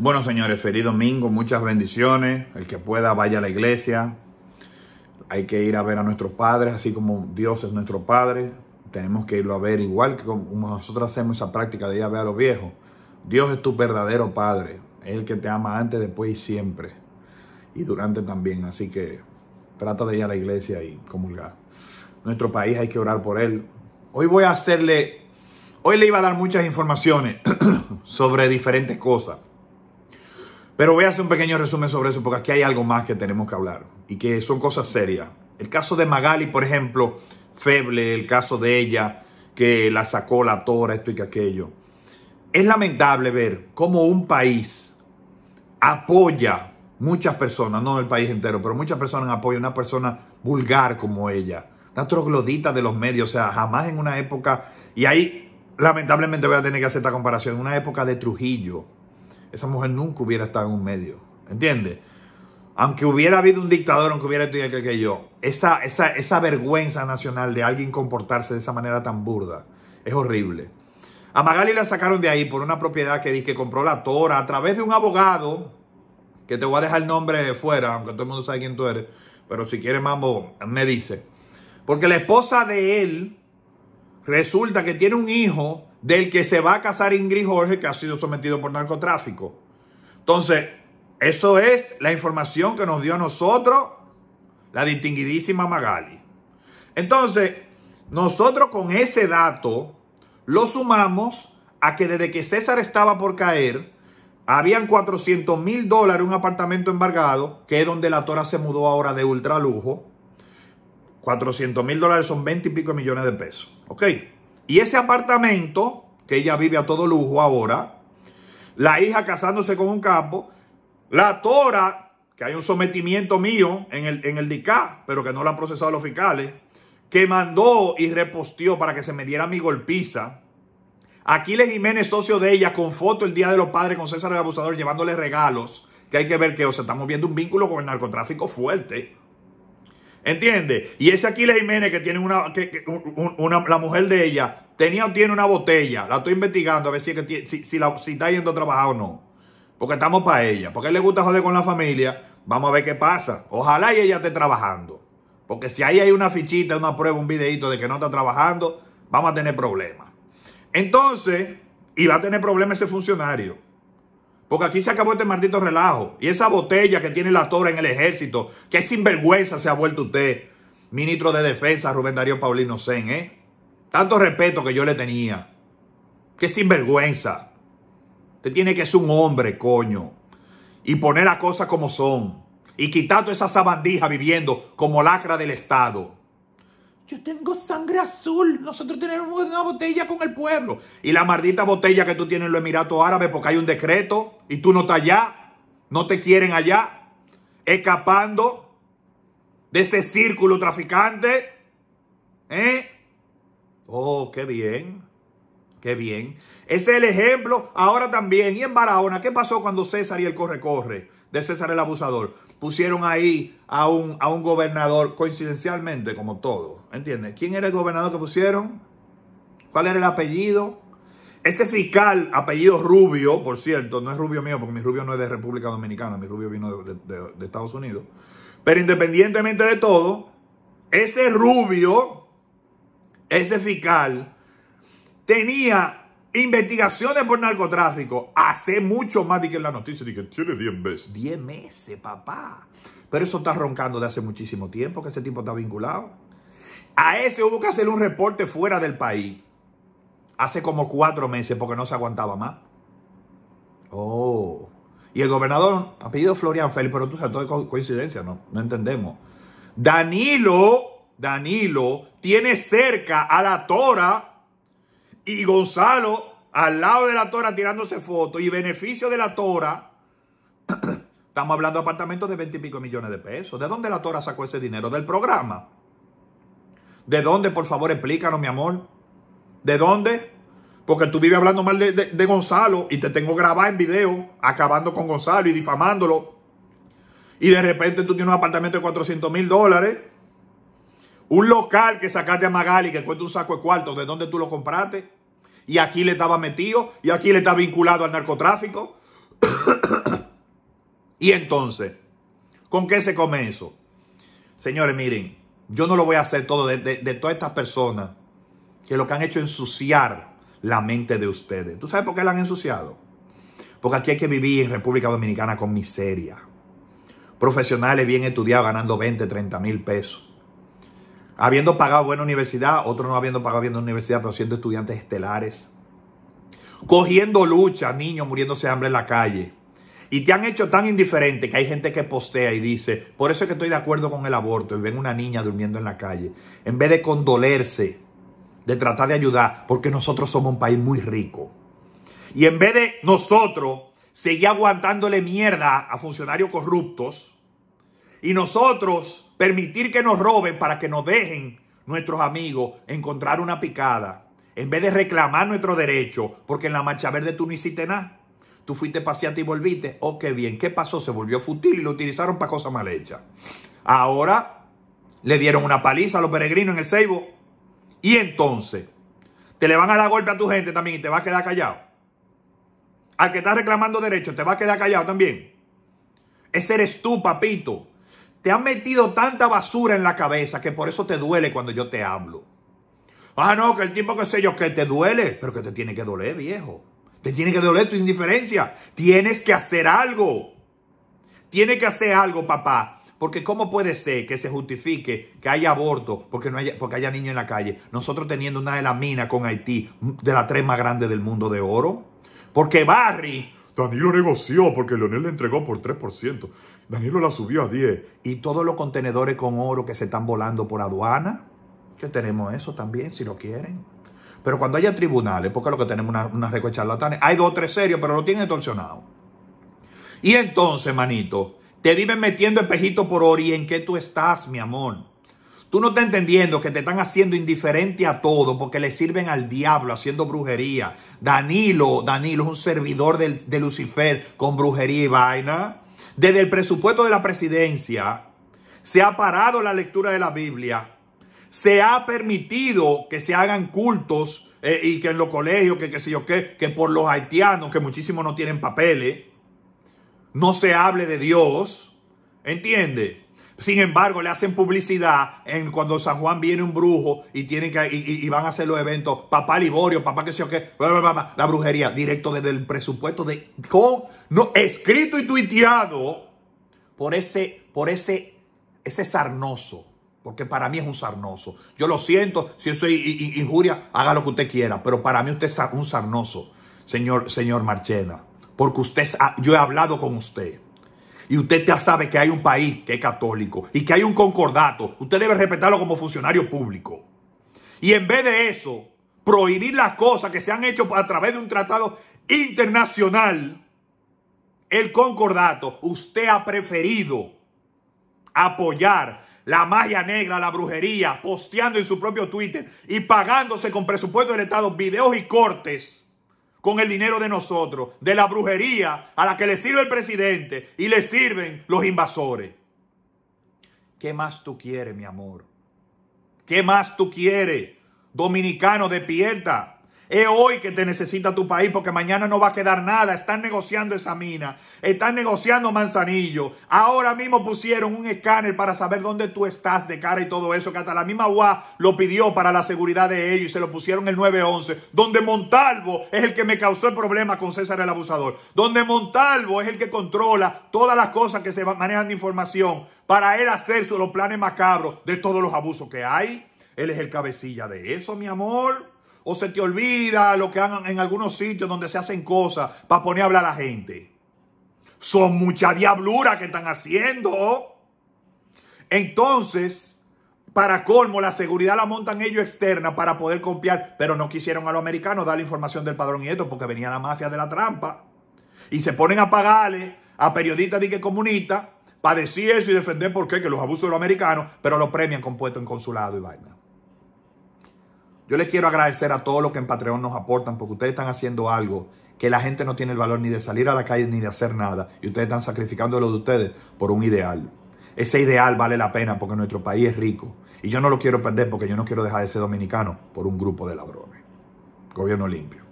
Bueno, señores, feliz domingo, muchas bendiciones. El que pueda, vaya a la iglesia. Hay que ir a ver a nuestros padres, así como Dios es nuestro Padre. Tenemos que irlo a ver igual que como nosotros hacemos esa práctica de ir a ver a los viejos. Dios es tu verdadero Padre. Es el que te ama antes, después y siempre. Y durante también. Así que trata de ir a la iglesia y comulgar. Nuestro país hay que orar por él. Hoy voy a hacerle, hoy le iba a dar muchas informaciones sobre diferentes cosas. Pero voy a hacer un pequeño resumen sobre eso porque aquí hay algo más que tenemos que hablar y que son cosas serias. El caso de Magali, por ejemplo, Feble, el caso de ella que la sacó la tora, esto y que aquello. Es lamentable ver cómo un país apoya muchas personas, no el país entero, pero muchas personas apoyan a una persona vulgar como ella, una troglodita de los medios, o sea, jamás en una época, y ahí lamentablemente voy a tener que hacer esta comparación, en una época de Trujillo, esa mujer nunca hubiera estado en un medio, ¿entiendes? Aunque hubiera habido un dictador, aunque hubiera esto que, que yo, esa, esa, esa vergüenza nacional de alguien comportarse de esa manera tan burda, es horrible. A Magali la sacaron de ahí por una propiedad que que compró la Tora a través de un abogado, que te voy a dejar el nombre fuera, aunque todo el mundo sabe quién tú eres, pero si quiere mambo, me dice. Porque la esposa de él resulta que tiene un hijo del que se va a casar Ingrid Jorge, que ha sido sometido por narcotráfico. Entonces, eso es la información que nos dio a nosotros la distinguidísima Magali. Entonces, nosotros con ese dato lo sumamos a que desde que César estaba por caer, habían 400 mil dólares un apartamento embargado, que es donde la Tora se mudó ahora de ultra lujo. 400 mil dólares son 20 y pico millones de pesos. ¿Ok? Y ese apartamento, que ella vive a todo lujo ahora, la hija casándose con un capo, la tora, que hay un sometimiento mío en el, en el DICA, pero que no lo han procesado los fiscales, que mandó y reposteó para que se me diera mi golpiza. Aquiles Jiménez, socio de ella, con foto el Día de los Padres con César el Abusador, llevándole regalos, que hay que ver que, o sea, estamos viendo un vínculo con el narcotráfico fuerte. ¿Entiende? Y ese Aquiles Jiménez que tiene una, que, una, la mujer de ella, tenía o tiene una botella. La estoy investigando a ver si, si, si, la, si está yendo a trabajar o no. Porque estamos para ella. Porque a él le gusta joder con la familia. Vamos a ver qué pasa. Ojalá y ella esté trabajando. Porque si ahí hay una fichita, una prueba, un videito de que no está trabajando, vamos a tener problemas. Entonces, y va a tener problemas ese funcionario. Porque aquí se acabó este maldito relajo. Y esa botella que tiene la tora en el ejército, que sinvergüenza se ha vuelto usted, ministro de Defensa Rubén Darío Paulino Sen, ¿eh? Tanto respeto que yo le tenía. Qué sinvergüenza. Usted tiene que ser un hombre, coño. Y poner las cosas como son. Y quitar toda esa sabandija viviendo como lacra del Estado. Yo tengo sangre azul. Nosotros tenemos una botella con el pueblo. Y la maldita botella que tú tienes en los Emiratos Árabes porque hay un decreto y tú no estás allá. No te quieren allá. Escapando de ese círculo traficante. ¿Eh? Oh, qué bien. Qué bien. Ese es el ejemplo. Ahora también. Y en Barahona, ¿qué pasó cuando César y el corre-corre de César el abusador? Pusieron ahí a un, a un gobernador, coincidencialmente, como todo. ¿Entiendes? ¿Quién era el gobernador que pusieron? ¿Cuál era el apellido? Ese fiscal, apellido Rubio, por cierto, no es Rubio mío, porque mi Rubio no es de República Dominicana, mi Rubio vino de, de, de Estados Unidos. Pero independientemente de todo, ese Rubio, ese fiscal, tenía investigaciones por narcotráfico hace mucho más de que en la noticia. Dije, tiene 10 meses. 10 meses, papá. Pero eso está roncando de hace muchísimo tiempo que ese tipo está vinculado. A ese hubo que hacerle un reporte fuera del país. Hace como cuatro meses porque no se aguantaba más. Oh. Y el gobernador, apellido Florian Félix, pero tú sabes, todo es coincidencia, ¿no? No entendemos. Danilo, Danilo, tiene cerca a la Tora y Gonzalo al lado de la Tora tirándose fotos y beneficio de la Tora. Estamos hablando de apartamentos de 20 y pico millones de pesos. ¿De dónde la Tora sacó ese dinero? Del programa. ¿De dónde, por favor, explícanos, mi amor? ¿De dónde? Porque tú vives hablando mal de, Gonzalo y te tengo grabado en video acabando con Gonzalo y difamándolo. Y de repente tú tienes un apartamento de 400 mil dólares. Un local que sacaste a Magali que cuesta un saco de cuartos. ¿De dónde tú lo compraste? Y aquí le estaba metido. Y aquí le está vinculado al narcotráfico. y entonces, ¿con qué se come eso? Señores, miren, yo no lo voy a hacer todo de, de todas estas personas que lo que han hecho es ensuciar la mente de ustedes. ¿Tú sabes por qué la han ensuciado? Porque aquí hay que vivir en República Dominicana con miseria. Profesionales bien estudiados ganando 20, 30 mil pesos. Habiendo pagado buena universidad, otros no habiendo pagado bien universidad, pero siendo estudiantes estelares. Cogiendo lucha, niños muriéndose de hambre en la calle. Y te han hecho tan indiferente que hay gente que postea y dice, por eso es que estoy de acuerdo con el aborto y ven una niña durmiendo en la calle. En vez de condolerse, de tratar de ayudar, porque nosotros somos un país muy rico. Y en vez de nosotros seguir aguantándole mierda a funcionarios corruptos y nosotros permitir que nos roben para que nos dejen nuestros amigos encontrar una picada, en vez de reclamar nuestro derecho, porque en la marcha verde tú no hiciste nada. Tú fuiste paseante y volviste. Oh, qué bien. ¿Qué pasó? Se volvió fútil y lo utilizaron para cosas mal hechas. Ahora le dieron una paliza a los peregrinos en el Seibo. Y entonces, te le van a dar golpe a tu gente también y te va a quedar callado al que está reclamando derechos, te va a quedar callado también. Ese eres tú, papito. Te han metido tanta basura en la cabeza que por eso te duele cuando yo te hablo. Ah, no, que el tiempo que sé yo, que te duele, pero que te tiene que doler, viejo. Te tiene que doler tu indiferencia. Tienes que hacer algo. Tiene que hacer algo, papá. Porque ¿cómo puede ser que se justifique que haya aborto porque, no haya, porque haya niños en la calle? Nosotros teniendo una de las minas con Haití, de las tres más grandes del mundo de oro. Porque Barry, Danilo negoció porque Leonel le entregó por 3%. Danilo la subió a 10. Y todos los contenedores con oro que se están volando por aduana, que tenemos eso también, si lo quieren. Pero cuando haya tribunales, porque es lo que tenemos una, una de charlatanes, hay dos o tres serios, pero lo tienen extorsionado. Y entonces, manito, te viven metiendo espejito por oro y en qué tú estás, mi amor. Tú no estás entendiendo que te están haciendo indiferente a todo porque le sirven al diablo haciendo brujería. Danilo, Danilo es un servidor de Lucifer con brujería y vaina. Desde el presupuesto de la presidencia se ha parado la lectura de la Biblia. Se ha permitido que se hagan cultos eh, y que en los colegios, que yo qué, que por los haitianos, que muchísimos no tienen papeles, no se hable de Dios. ¿Entiende? Sin embargo, le hacen publicidad en cuando San Juan viene un brujo y tienen que y, van a hacer los eventos. Papá Liborio, papá que sé yo qué, la brujería, directo desde el presupuesto de con, no, escrito y tuiteado por ese, por ese, ese sarnoso. Porque para mí es un sarnoso. Yo lo siento, si eso es injuria, haga lo que usted quiera. Pero para mí usted es un sarnoso, señor, señor Marchena. Porque usted, yo he hablado con usted y usted ya sabe que hay un país que es católico y que hay un concordato, usted debe respetarlo como funcionario público. Y en vez de eso, prohibir las cosas que se han hecho a través de un tratado internacional, el concordato, usted ha preferido apoyar la magia negra, la brujería, posteando en su propio Twitter y pagándose con presupuesto del Estado videos y cortes con el dinero de nosotros, de la brujería a la que le sirve el presidente y le sirven los invasores. ¿Qué más tú quieres, mi amor? ¿Qué más tú quieres? Dominicano, despierta. Es hoy que te necesita tu país porque mañana no va a quedar nada. Están negociando esa mina. Están negociando Manzanillo. Ahora mismo pusieron un escáner para saber dónde tú estás de cara y todo eso. Que hasta la misma UA lo pidió para la seguridad de ellos y se lo pusieron el 911. Donde Montalvo es el que me causó el problema con César el Abusador. Donde Montalvo es el que controla todas las cosas que se manejan de información para él hacer los planes macabros de todos los abusos que hay. Él es el cabecilla de eso, mi amor o se te olvida lo que hagan en algunos sitios donde se hacen cosas para poner a hablar a la gente. Son mucha diablura que están haciendo. Entonces, para colmo, la seguridad la montan ellos externa para poder copiar, pero no quisieron a los americanos dar la información del padrón y esto porque venía la mafia de la trampa. Y se ponen a pagarle a periodistas de que comunistas para decir eso y defender por qué, que los abusos de los americanos, pero lo premian con puesto en consulado y vaina. Yo les quiero agradecer a todos los que en Patreon nos aportan porque ustedes están haciendo algo que la gente no tiene el valor ni de salir a la calle ni de hacer nada. Y ustedes están sacrificando lo de ustedes por un ideal. Ese ideal vale la pena porque nuestro país es rico. Y yo no lo quiero perder porque yo no quiero dejar de ser dominicano por un grupo de ladrones. Gobierno limpio.